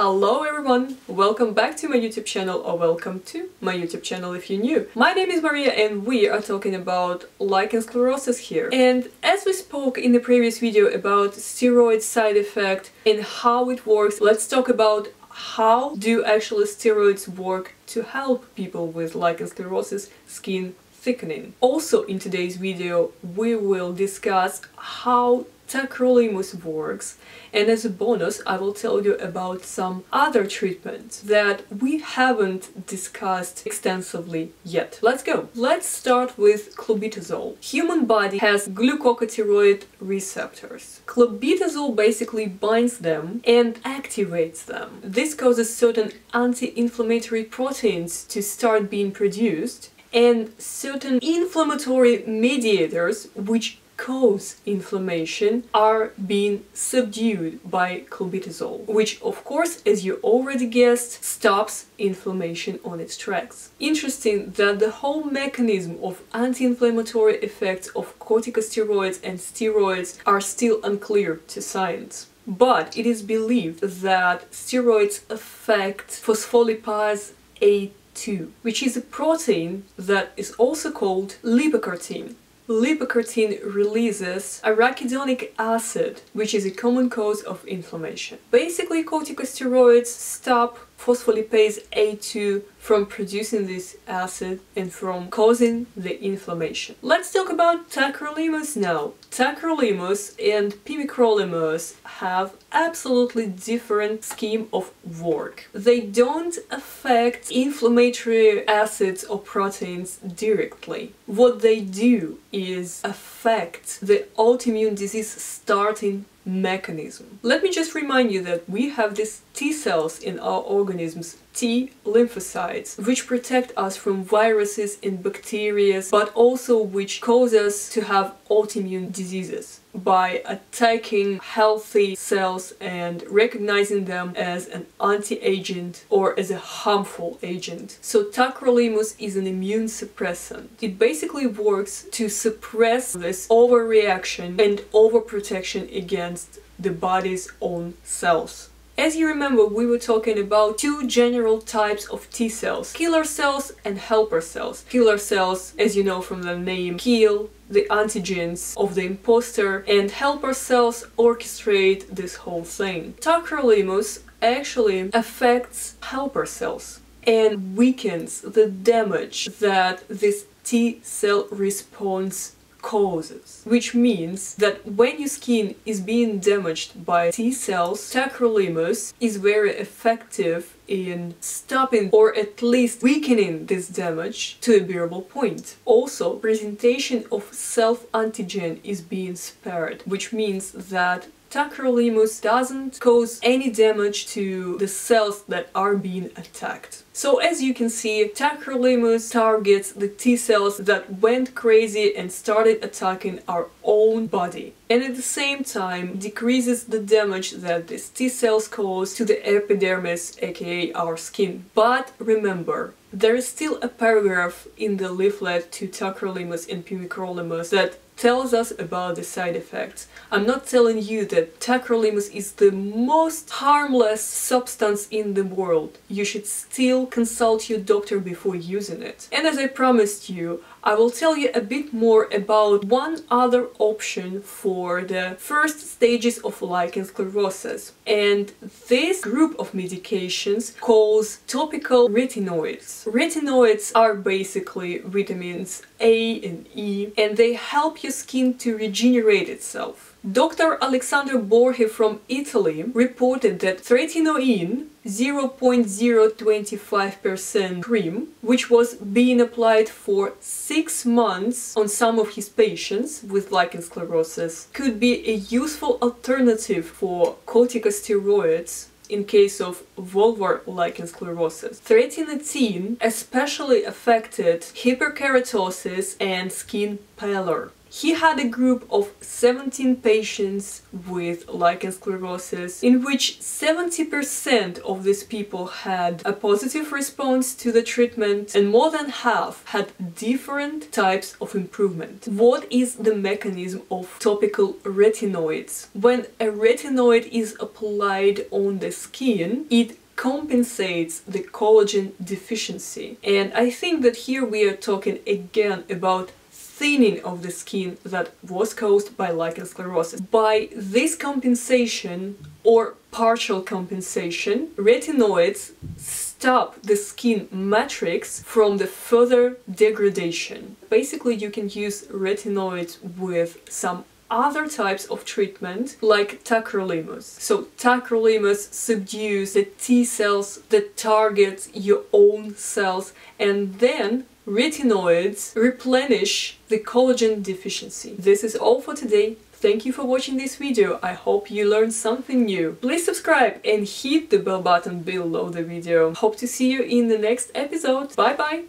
Hello everyone! Welcome back to my YouTube channel or welcome to my YouTube channel if you're new. My name is Maria and we are talking about lichen sclerosis here. And as we spoke in the previous video about steroid side effect and how it works, let's talk about how do actually steroids work to help people with lichen sclerosis skin thickening. Also in today's video we will discuss how tacrolimus works and as a bonus I will tell you about some other treatments that we haven't discussed extensively yet. Let's go! Let's start with clobetasol. Human body has glucocorticoid receptors. Clobetasol basically binds them and activates them. This causes certain anti-inflammatory proteins to start being produced and certain inflammatory mediators which cause inflammation are being subdued by clobetasol, which of course, as you already guessed, stops inflammation on its tracks. Interesting that the whole mechanism of anti-inflammatory effects of corticosteroids and steroids are still unclear to science. But it is believed that steroids affect phospholipase A2, which is a protein that is also called lipocortin lipocortin releases arachidonic acid, which is a common cause of inflammation. Basically, corticosteroids stop phospholipase A2 from producing this acid and from causing the inflammation. Let's talk about tacrolimus now. Tacrolimus and pimecrolimus have absolutely different scheme of work. They don't affect inflammatory acids or proteins directly. What they do is affect the autoimmune disease starting mechanism. Let me just remind you that we have these T cells in our organisms, T lymphocytes, which protect us from viruses and bacteria, but also which cause us to have autoimmune diseases by attacking healthy cells and recognizing them as an anti-agent or as a harmful agent. So tacrolimus is an immune suppressant. It basically works to suppress this overreaction and overprotection against the body's own cells. As you remember, we were talking about two general types of T cells, killer cells and helper cells. Killer cells, as you know from the name, kill the antigens of the imposter and helper cells orchestrate this whole thing. Tacrolimus actually affects helper cells and weakens the damage that this T cell response causes, which means that when your skin is being damaged by T cells, tacrolimus is very effective in stopping or at least weakening this damage to a bearable point. Also, presentation of self-antigen is being spared, which means that tacrolimus doesn't cause any damage to the cells that are being attacked. So as you can see, tacrolimus targets the T cells that went crazy and started attacking our own body. And at the same time decreases the damage that these T cells cause to the epidermis, aka our skin. But remember, there is still a paragraph in the leaflet to tacrolimus and pimecrolimus that tells us about the side effects. I'm not telling you that tacrolimus is the most harmless substance in the world. You should still consult your doctor before using it. And as I promised you, I will tell you a bit more about one other option for the first stages of lichen sclerosis. And this group of medications calls topical retinoids. Retinoids are basically vitamins A and E and they help your skin to regenerate itself. Dr. Alexander Borghi from Italy reported that tretinoin 0.025% cream, which was being applied for six months on some of his patients with lichen sclerosis, could be a useful alternative for corticosteroids in case of vulvar lichen sclerosis. Tretinoin especially affected hyperkeratosis and skin pallor. He had a group of 17 patients with lichen sclerosis in which 70% of these people had a positive response to the treatment and more than half had different types of improvement. What is the mechanism of topical retinoids? When a retinoid is applied on the skin, it compensates the collagen deficiency. And I think that here we are talking again about thinning of the skin that was caused by lichen sclerosis. By this compensation or partial compensation, retinoids stop the skin matrix from the further degradation. Basically, you can use retinoids with some other types of treatment like tacrolimus. So tacrolimus subdues the T cells that target your own cells and then retinoids replenish the collagen deficiency. This is all for today. Thank you for watching this video, I hope you learned something new. Please subscribe and hit the bell button below the video. Hope to see you in the next episode. Bye bye!